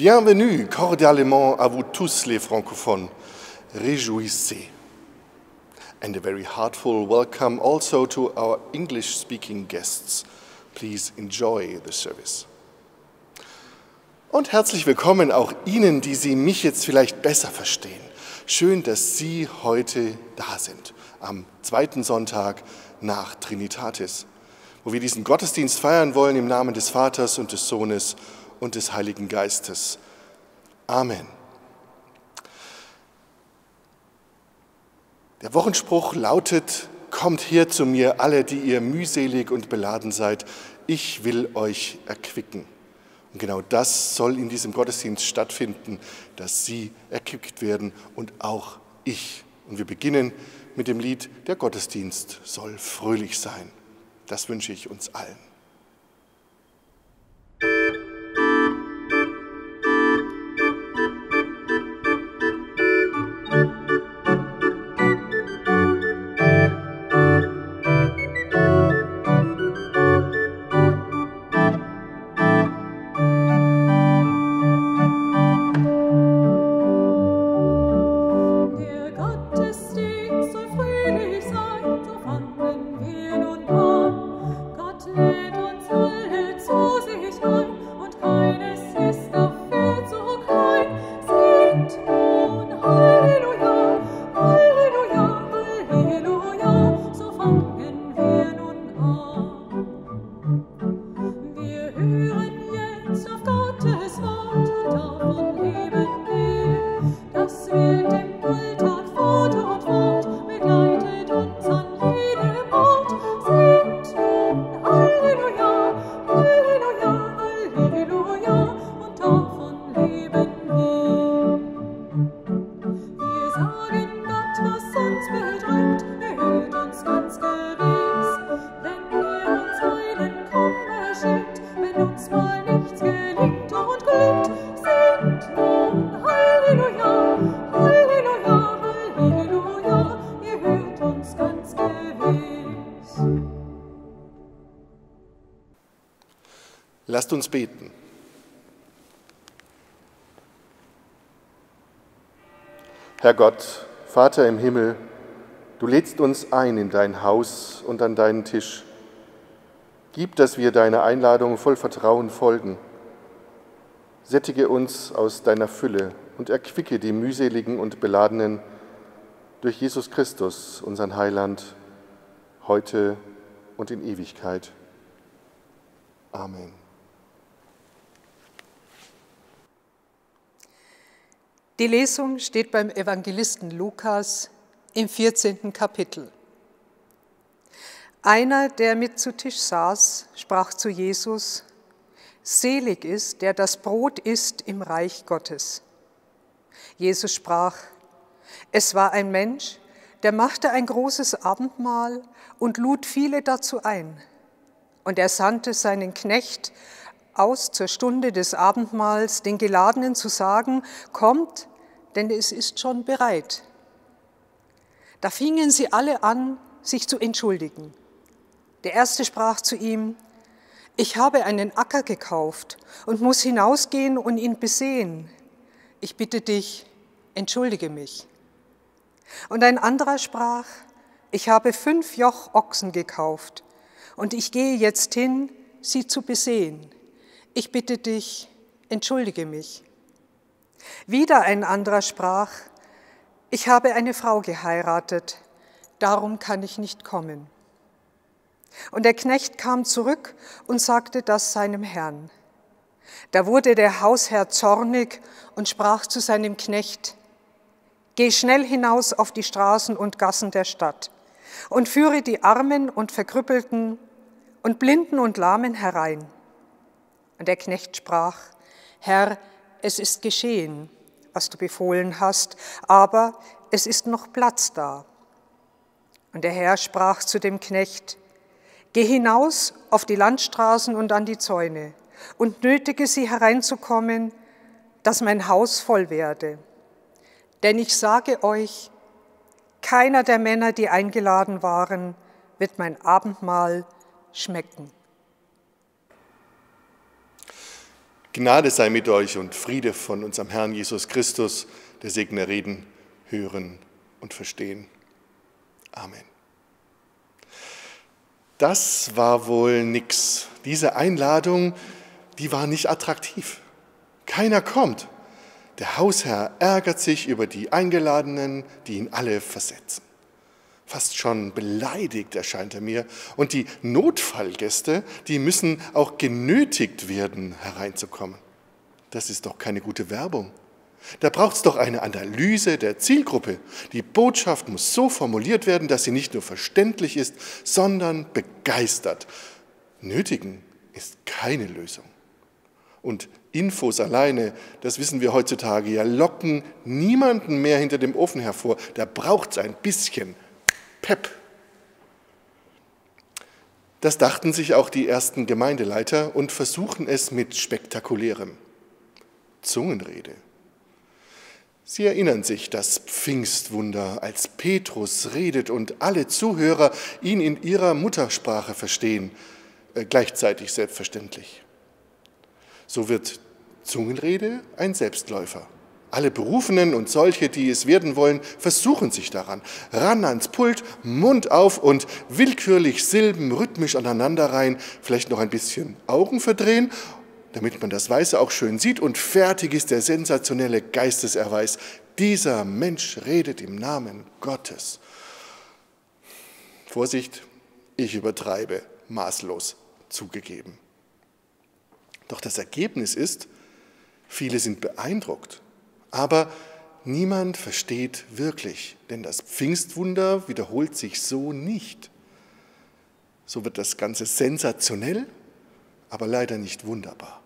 Bienvenue cordialement à vous tous les francophones. Réjouissez. And a very heartful welcome also to our English speaking guests. Please enjoy the service. Und herzlich willkommen auch Ihnen, die Sie mich jetzt vielleicht besser verstehen. Schön, dass Sie heute da sind, am zweiten Sonntag nach Trinitatis, wo wir diesen Gottesdienst feiern wollen im Namen des Vaters und des Sohnes und des Heiligen Geistes. Amen. Der Wochenspruch lautet, Kommt her zu mir, alle, die ihr mühselig und beladen seid, ich will euch erquicken. Und genau das soll in diesem Gottesdienst stattfinden, dass Sie erquickt werden und auch ich. Und wir beginnen mit dem Lied, der Gottesdienst soll fröhlich sein. Das wünsche ich uns allen. Gott, Vater im Himmel, du lädst uns ein in dein Haus und an deinen Tisch. Gib, dass wir deiner Einladung voll Vertrauen folgen. Sättige uns aus deiner Fülle und erquicke die mühseligen und beladenen durch Jesus Christus, unseren Heiland, heute und in Ewigkeit. Amen. Die Lesung steht beim Evangelisten Lukas im 14. Kapitel. Einer, der mit zu Tisch saß, sprach zu Jesus, Selig ist, der das Brot isst im Reich Gottes. Jesus sprach, es war ein Mensch, der machte ein großes Abendmahl und lud viele dazu ein. Und er sandte seinen Knecht aus zur Stunde des Abendmahls, den Geladenen zu sagen, kommt, denn es ist schon bereit. Da fingen sie alle an, sich zu entschuldigen. Der erste sprach zu ihm, ich habe einen Acker gekauft und muss hinausgehen und ihn besehen. Ich bitte dich, entschuldige mich. Und ein anderer sprach, ich habe fünf Joch Ochsen gekauft und ich gehe jetzt hin, sie zu besehen. Ich bitte dich, entschuldige mich. Wieder ein anderer sprach, ich habe eine Frau geheiratet, darum kann ich nicht kommen. Und der Knecht kam zurück und sagte das seinem Herrn. Da wurde der Hausherr zornig und sprach zu seinem Knecht, Geh schnell hinaus auf die Straßen und Gassen der Stadt und führe die Armen und Verkrüppelten und Blinden und Lahmen herein. Und der Knecht sprach, Herr, es ist geschehen, was du befohlen hast, aber es ist noch Platz da. Und der Herr sprach zu dem Knecht, Geh hinaus auf die Landstraßen und an die Zäune und nötige sie hereinzukommen, dass mein Haus voll werde. Denn ich sage euch, keiner der Männer, die eingeladen waren, wird mein Abendmahl schmecken. Gnade sei mit euch und Friede von unserem Herrn Jesus Christus, der segne reden, hören und verstehen. Amen. Das war wohl nix. Diese Einladung, die war nicht attraktiv. Keiner kommt. Der Hausherr ärgert sich über die Eingeladenen, die ihn alle versetzen. Fast schon beleidigt erscheint er mir. Und die Notfallgäste, die müssen auch genötigt werden, hereinzukommen. Das ist doch keine gute Werbung. Da braucht es doch eine Analyse der Zielgruppe. Die Botschaft muss so formuliert werden, dass sie nicht nur verständlich ist, sondern begeistert. Nötigen ist keine Lösung. Und Infos alleine, das wissen wir heutzutage ja, locken niemanden mehr hinter dem Ofen hervor. Da braucht es ein bisschen Pep. Das dachten sich auch die ersten Gemeindeleiter und versuchen es mit spektakulärem. Zungenrede. Sie erinnern sich das Pfingstwunder, als Petrus redet und alle Zuhörer ihn in ihrer Muttersprache verstehen, äh, gleichzeitig selbstverständlich. So wird Zungenrede ein Selbstläufer. Alle Berufenen und solche, die es werden wollen, versuchen sich daran. Ran ans Pult, Mund auf und willkürlich Silben rhythmisch aneinander rein, vielleicht noch ein bisschen Augen verdrehen, damit man das Weiße auch schön sieht und fertig ist der sensationelle Geisteserweis. Dieser Mensch redet im Namen Gottes. Vorsicht, ich übertreibe maßlos zugegeben. Doch das Ergebnis ist, viele sind beeindruckt, aber niemand versteht wirklich, denn das Pfingstwunder wiederholt sich so nicht. So wird das Ganze sensationell, aber leider nicht wunderbar.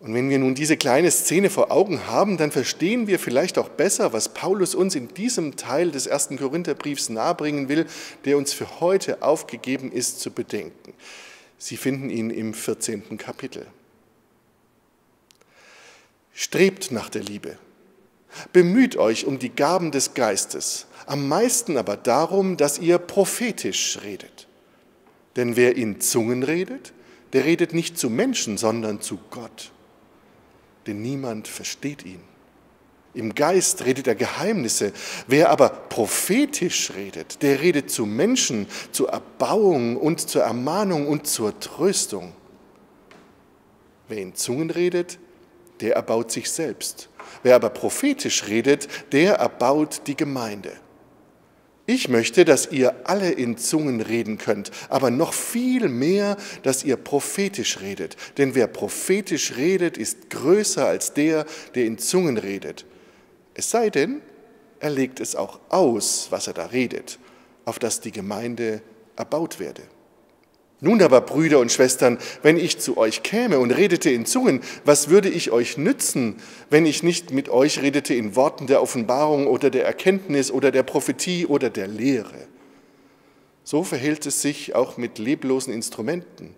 Und wenn wir nun diese kleine Szene vor Augen haben, dann verstehen wir vielleicht auch besser, was Paulus uns in diesem Teil des ersten Korintherbriefs nahebringen will, der uns für heute aufgegeben ist zu bedenken. Sie finden ihn im 14. Kapitel. Strebt nach der Liebe. Bemüht euch um die Gaben des Geistes, am meisten aber darum, dass ihr prophetisch redet. Denn wer in Zungen redet, der redet nicht zu Menschen, sondern zu Gott. Denn niemand versteht ihn. Im Geist redet er Geheimnisse. Wer aber prophetisch redet, der redet zu Menschen, zur Erbauung und zur Ermahnung und zur Tröstung. Wer in Zungen redet, der erbaut sich selbst. Wer aber prophetisch redet, der erbaut die Gemeinde. Ich möchte, dass ihr alle in Zungen reden könnt, aber noch viel mehr, dass ihr prophetisch redet. Denn wer prophetisch redet, ist größer als der, der in Zungen redet. Es sei denn, er legt es auch aus, was er da redet, auf dass die Gemeinde erbaut werde. Nun aber, Brüder und Schwestern, wenn ich zu euch käme und redete in Zungen, was würde ich euch nützen, wenn ich nicht mit euch redete in Worten der Offenbarung oder der Erkenntnis oder der Prophetie oder der Lehre? So verhält es sich auch mit leblosen Instrumenten.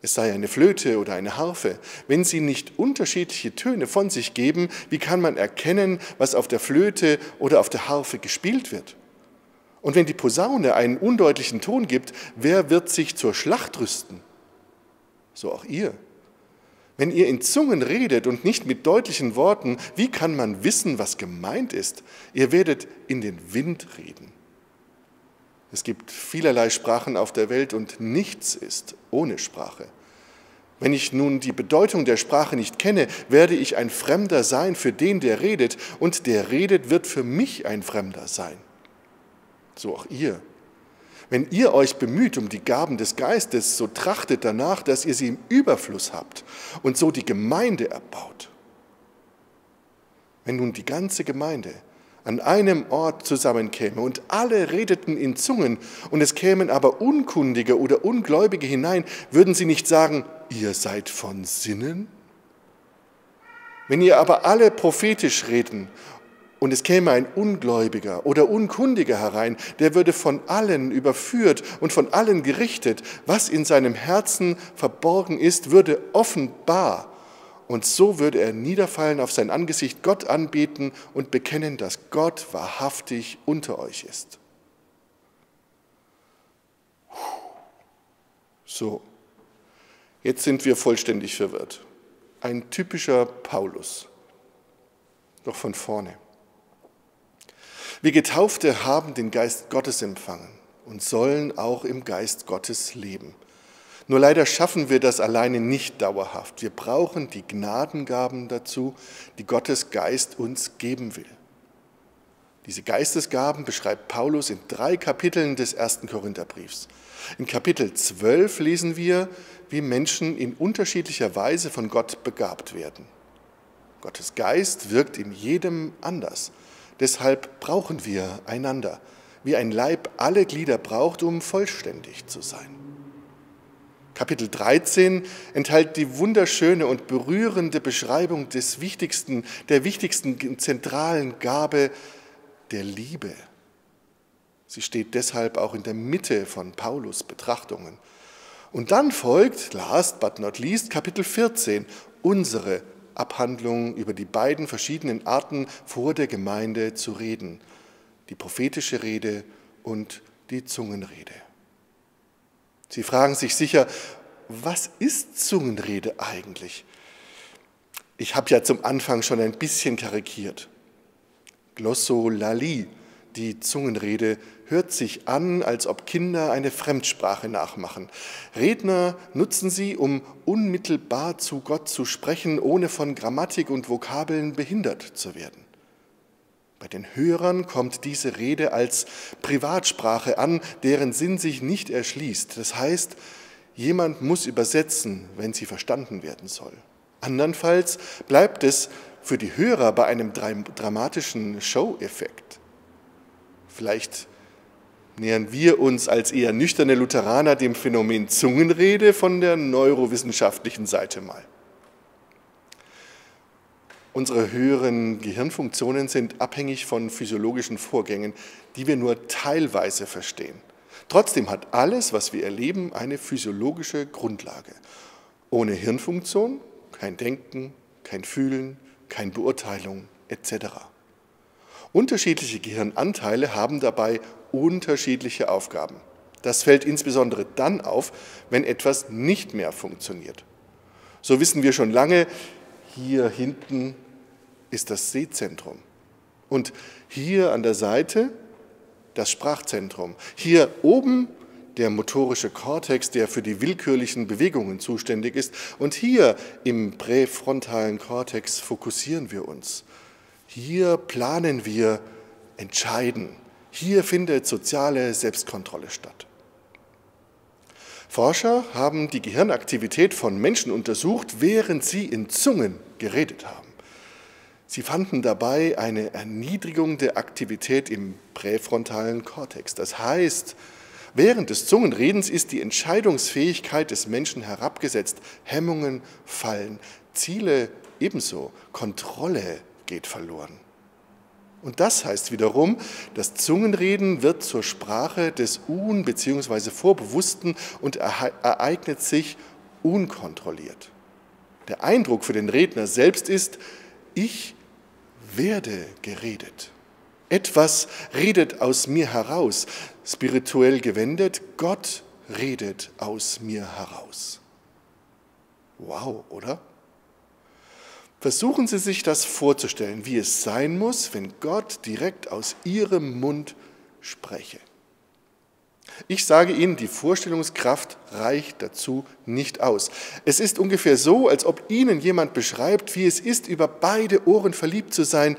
Es sei eine Flöte oder eine Harfe. Wenn sie nicht unterschiedliche Töne von sich geben, wie kann man erkennen, was auf der Flöte oder auf der Harfe gespielt wird? Und wenn die Posaune einen undeutlichen Ton gibt, wer wird sich zur Schlacht rüsten? So auch ihr. Wenn ihr in Zungen redet und nicht mit deutlichen Worten, wie kann man wissen, was gemeint ist? Ihr werdet in den Wind reden. Es gibt vielerlei Sprachen auf der Welt und nichts ist ohne Sprache. Wenn ich nun die Bedeutung der Sprache nicht kenne, werde ich ein Fremder sein für den, der redet, und der redet wird für mich ein Fremder sein so auch ihr. Wenn ihr euch bemüht um die Gaben des Geistes, so trachtet danach, dass ihr sie im Überfluss habt und so die Gemeinde erbaut. Wenn nun die ganze Gemeinde an einem Ort zusammenkäme und alle redeten in Zungen und es kämen aber Unkundige oder Ungläubige hinein, würden sie nicht sagen, ihr seid von Sinnen? Wenn ihr aber alle prophetisch reden und es käme ein Ungläubiger oder Unkundiger herein, der würde von allen überführt und von allen gerichtet. Was in seinem Herzen verborgen ist, würde offenbar. Und so würde er niederfallen auf sein Angesicht, Gott anbeten und bekennen, dass Gott wahrhaftig unter euch ist. So, jetzt sind wir vollständig verwirrt. Ein typischer Paulus. Doch von vorne. Wir Getaufte haben den Geist Gottes empfangen und sollen auch im Geist Gottes leben. Nur leider schaffen wir das alleine nicht dauerhaft. Wir brauchen die Gnadengaben dazu, die Gottes Geist uns geben will. Diese Geistesgaben beschreibt Paulus in drei Kapiteln des ersten Korintherbriefs. In Kapitel 12 lesen wir, wie Menschen in unterschiedlicher Weise von Gott begabt werden. Gottes Geist wirkt in jedem anders. Deshalb brauchen wir einander, wie ein Leib alle Glieder braucht, um vollständig zu sein. Kapitel 13 enthält die wunderschöne und berührende Beschreibung des wichtigsten, der wichtigsten zentralen Gabe der Liebe. Sie steht deshalb auch in der Mitte von Paulus Betrachtungen. Und dann folgt, last but not least, Kapitel 14, unsere Abhandlung über die beiden verschiedenen Arten vor der Gemeinde zu reden, die prophetische Rede und die Zungenrede. Sie fragen sich sicher, was ist Zungenrede eigentlich? Ich habe ja zum Anfang schon ein bisschen karikiert. Glossolalie, die Zungenrede, hört sich an, als ob Kinder eine Fremdsprache nachmachen. Redner nutzen sie, um unmittelbar zu Gott zu sprechen, ohne von Grammatik und Vokabeln behindert zu werden. Bei den Hörern kommt diese Rede als Privatsprache an, deren Sinn sich nicht erschließt. Das heißt, jemand muss übersetzen, wenn sie verstanden werden soll. Andernfalls bleibt es für die Hörer bei einem dramatischen Show-Effekt. Vielleicht nähern wir uns als eher nüchterne Lutheraner dem Phänomen Zungenrede von der neurowissenschaftlichen Seite mal. Unsere höheren Gehirnfunktionen sind abhängig von physiologischen Vorgängen, die wir nur teilweise verstehen. Trotzdem hat alles, was wir erleben, eine physiologische Grundlage. Ohne Hirnfunktion kein Denken, kein Fühlen, keine Beurteilung etc. Unterschiedliche Gehirnanteile haben dabei unterschiedliche Aufgaben. Das fällt insbesondere dann auf, wenn etwas nicht mehr funktioniert. So wissen wir schon lange, hier hinten ist das Sehzentrum. Und hier an der Seite das Sprachzentrum. Hier oben der motorische Kortex, der für die willkürlichen Bewegungen zuständig ist. Und hier im präfrontalen Kortex fokussieren wir uns. Hier planen wir, entscheiden. Hier findet soziale Selbstkontrolle statt. Forscher haben die Gehirnaktivität von Menschen untersucht, während sie in Zungen geredet haben. Sie fanden dabei eine Erniedrigung der Aktivität im präfrontalen Kortex. Das heißt, während des Zungenredens ist die Entscheidungsfähigkeit des Menschen herabgesetzt. Hemmungen fallen, Ziele ebenso, Kontrolle geht verloren. Und das heißt wiederum, das Zungenreden wird zur Sprache des Un- bzw. Vorbewussten und ereignet sich unkontrolliert. Der Eindruck für den Redner selbst ist, ich werde geredet. Etwas redet aus mir heraus, spirituell gewendet, Gott redet aus mir heraus. Wow, oder? Versuchen Sie sich das vorzustellen, wie es sein muss, wenn Gott direkt aus Ihrem Mund spreche. Ich sage Ihnen, die Vorstellungskraft reicht dazu nicht aus. Es ist ungefähr so, als ob Ihnen jemand beschreibt, wie es ist, über beide Ohren verliebt zu sein.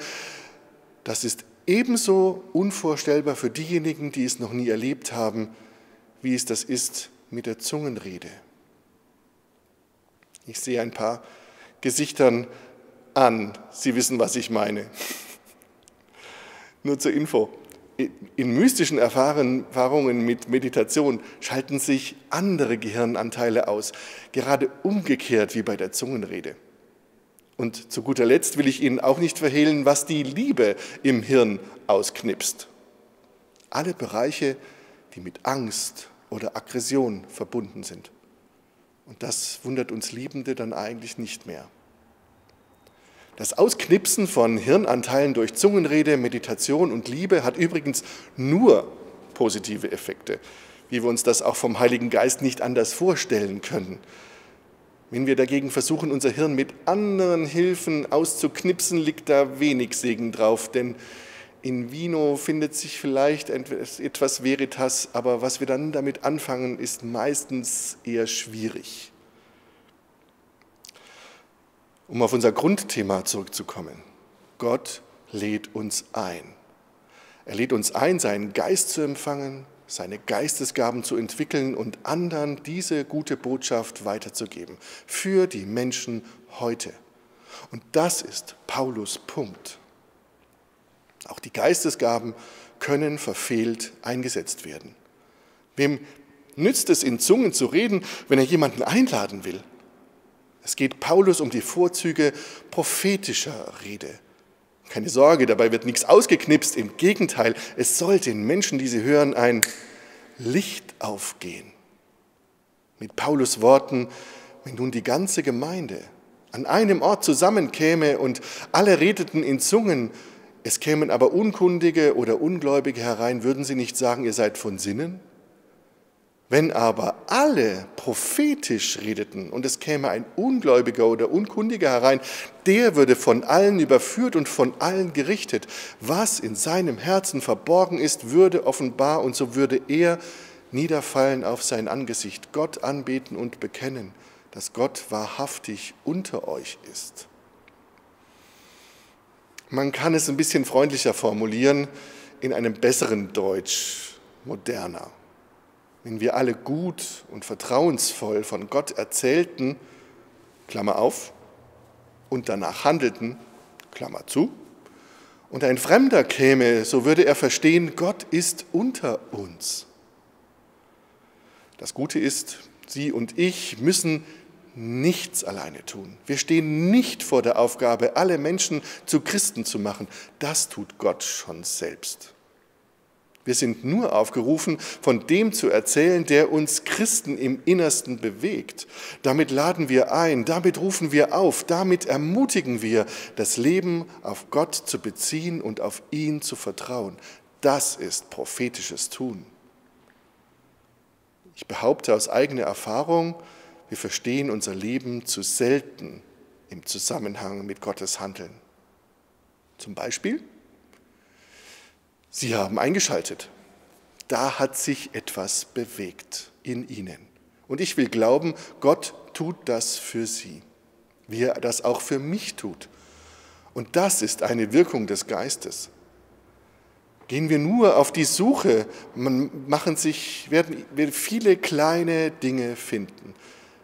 Das ist ebenso unvorstellbar für diejenigen, die es noch nie erlebt haben, wie es das ist mit der Zungenrede. Ich sehe ein paar Gesichtern an. Sie wissen, was ich meine. Nur zur Info in mystischen Erfahrungen mit Meditation schalten sich andere Gehirnanteile aus, gerade umgekehrt wie bei der Zungenrede. Und zu guter Letzt will ich Ihnen auch nicht verhehlen, was die Liebe im Hirn ausknipst. Alle Bereiche, die mit Angst oder Aggression verbunden sind. Und das wundert uns Liebende dann eigentlich nicht mehr. Das Ausknipsen von Hirnanteilen durch Zungenrede, Meditation und Liebe hat übrigens nur positive Effekte, wie wir uns das auch vom Heiligen Geist nicht anders vorstellen können. Wenn wir dagegen versuchen, unser Hirn mit anderen Hilfen auszuknipsen, liegt da wenig Segen drauf, denn in Vino findet sich vielleicht etwas Veritas, aber was wir dann damit anfangen, ist meistens eher schwierig. Um auf unser Grundthema zurückzukommen. Gott lädt uns ein. Er lädt uns ein, seinen Geist zu empfangen, seine Geistesgaben zu entwickeln und anderen diese gute Botschaft weiterzugeben für die Menschen heute. Und das ist Paulus Punkt. Auch die Geistesgaben können verfehlt eingesetzt werden. Wem nützt es, in Zungen zu reden, wenn er jemanden einladen will? Es geht Paulus um die Vorzüge prophetischer Rede. Keine Sorge, dabei wird nichts ausgeknipst. Im Gegenteil, es soll den Menschen, die sie hören, ein Licht aufgehen. Mit Paulus Worten, wenn nun die ganze Gemeinde an einem Ort zusammenkäme und alle redeten in Zungen, es kämen aber Unkundige oder Ungläubige herein, würden sie nicht sagen, ihr seid von Sinnen? Wenn aber alle prophetisch redeten und es käme ein Ungläubiger oder Unkundiger herein, der würde von allen überführt und von allen gerichtet. Was in seinem Herzen verborgen ist, würde offenbar und so würde er niederfallen auf sein Angesicht, Gott anbeten und bekennen, dass Gott wahrhaftig unter euch ist. Man kann es ein bisschen freundlicher formulieren, in einem besseren Deutsch, moderner wenn wir alle gut und vertrauensvoll von Gott erzählten, Klammer auf, und danach handelten, Klammer zu, und ein Fremder käme, so würde er verstehen, Gott ist unter uns. Das Gute ist, Sie und ich müssen nichts alleine tun. Wir stehen nicht vor der Aufgabe, alle Menschen zu Christen zu machen. Das tut Gott schon selbst. Wir sind nur aufgerufen, von dem zu erzählen, der uns Christen im Innersten bewegt. Damit laden wir ein, damit rufen wir auf, damit ermutigen wir, das Leben auf Gott zu beziehen und auf ihn zu vertrauen. Das ist prophetisches Tun. Ich behaupte aus eigener Erfahrung, wir verstehen unser Leben zu selten im Zusammenhang mit Gottes Handeln. Zum Beispiel, Sie haben eingeschaltet. Da hat sich etwas bewegt in Ihnen. Und ich will glauben, Gott tut das für Sie, wie er das auch für mich tut. Und das ist eine Wirkung des Geistes. Gehen wir nur auf die Suche, machen sich, werden viele kleine Dinge finden.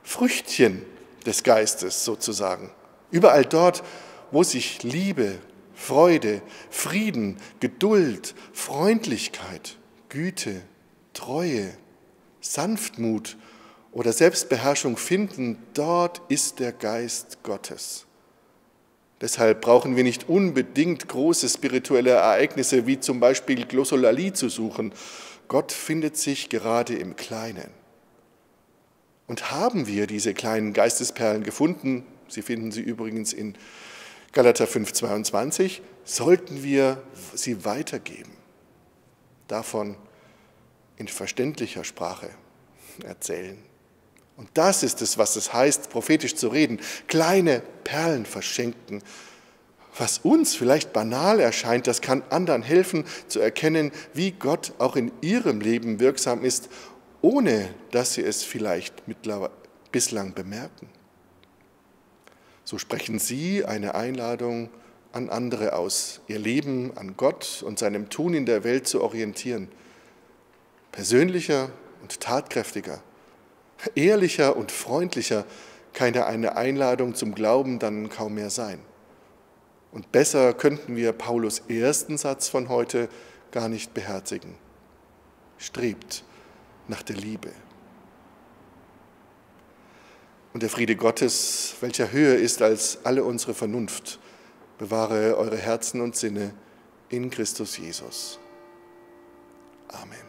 Früchtchen des Geistes sozusagen. Überall dort, wo sich Liebe, Freude, Frieden, Geduld, Freundlichkeit, Güte, Treue, Sanftmut oder Selbstbeherrschung finden, dort ist der Geist Gottes. Deshalb brauchen wir nicht unbedingt große spirituelle Ereignisse wie zum Beispiel Glossolalie zu suchen. Gott findet sich gerade im Kleinen. Und haben wir diese kleinen Geistesperlen gefunden, Sie finden sie übrigens in Galater 5,22, sollten wir sie weitergeben. Davon in verständlicher Sprache erzählen. Und das ist es, was es heißt, prophetisch zu reden. Kleine Perlen verschenken. Was uns vielleicht banal erscheint, das kann anderen helfen zu erkennen, wie Gott auch in ihrem Leben wirksam ist, ohne dass sie es vielleicht bislang bemerken. So sprechen sie eine Einladung an andere aus, ihr Leben an Gott und seinem Tun in der Welt zu orientieren. Persönlicher und tatkräftiger Ehrlicher und freundlicher kann eine Einladung zum Glauben dann kaum mehr sein. Und besser könnten wir Paulus ersten Satz von heute gar nicht beherzigen. Strebt nach der Liebe. Und der Friede Gottes, welcher höher ist als alle unsere Vernunft, bewahre eure Herzen und Sinne in Christus Jesus. Amen.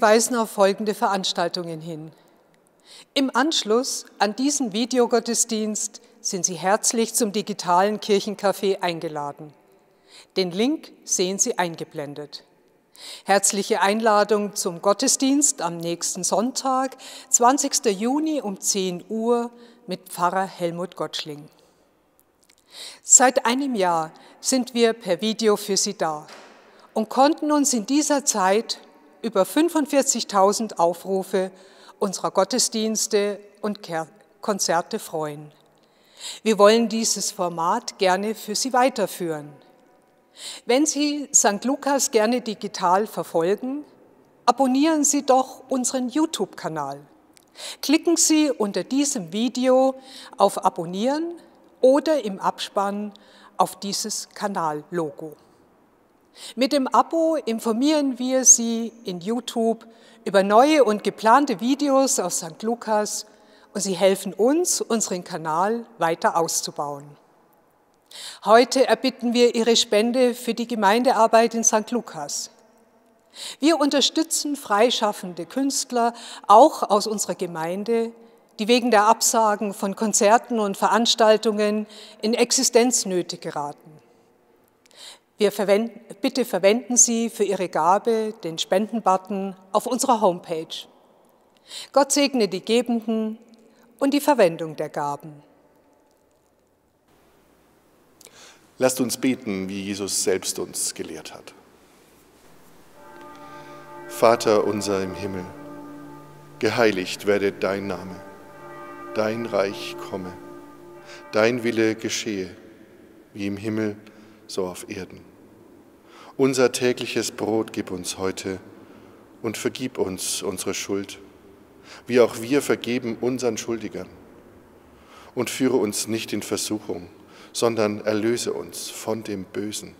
Weisen auf folgende Veranstaltungen hin. Im Anschluss an diesen Videogottesdienst sind Sie herzlich zum digitalen Kirchencafé eingeladen. Den Link sehen Sie eingeblendet. Herzliche Einladung zum Gottesdienst am nächsten Sonntag, 20. Juni um 10 Uhr mit Pfarrer Helmut Gottschling. Seit einem Jahr sind wir per Video für Sie da und konnten uns in dieser Zeit über 45.000 Aufrufe unserer Gottesdienste und Konzerte freuen. Wir wollen dieses Format gerne für Sie weiterführen. Wenn Sie St. Lukas gerne digital verfolgen, abonnieren Sie doch unseren YouTube-Kanal Klicken Sie unter diesem Video auf Abonnieren oder im Abspann auf dieses Kanallogo. Mit dem Abo informieren wir Sie in YouTube über neue und geplante Videos aus St. Lukas und Sie helfen uns, unseren Kanal weiter auszubauen. Heute erbitten wir Ihre Spende für die Gemeindearbeit in St. Lukas. Wir unterstützen freischaffende Künstler auch aus unserer Gemeinde, die wegen der Absagen von Konzerten und Veranstaltungen in Existenznöte geraten. Verwenden, bitte verwenden Sie für Ihre Gabe den Spendenbutton auf unserer Homepage. Gott segne die Gebenden und die Verwendung der Gaben. Lasst uns beten, wie Jesus selbst uns gelehrt hat. Vater unser im Himmel, geheiligt werde dein Name, dein Reich komme, dein Wille geschehe, wie im Himmel, so auf Erden. Unser tägliches Brot gib uns heute und vergib uns unsere Schuld, wie auch wir vergeben unseren Schuldigern. Und führe uns nicht in Versuchung, sondern erlöse uns von dem Bösen.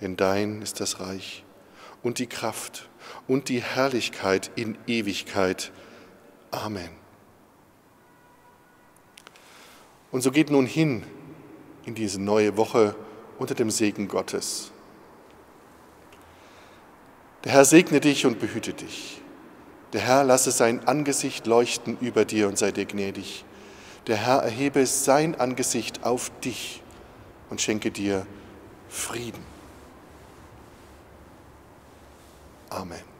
Denn dein ist das Reich und die Kraft und die Herrlichkeit in Ewigkeit. Amen. Und so geht nun hin in diese neue Woche unter dem Segen Gottes. Der Herr segne dich und behüte dich. Der Herr lasse sein Angesicht leuchten über dir und sei dir gnädig. Der Herr erhebe sein Angesicht auf dich und schenke dir Frieden. Amen.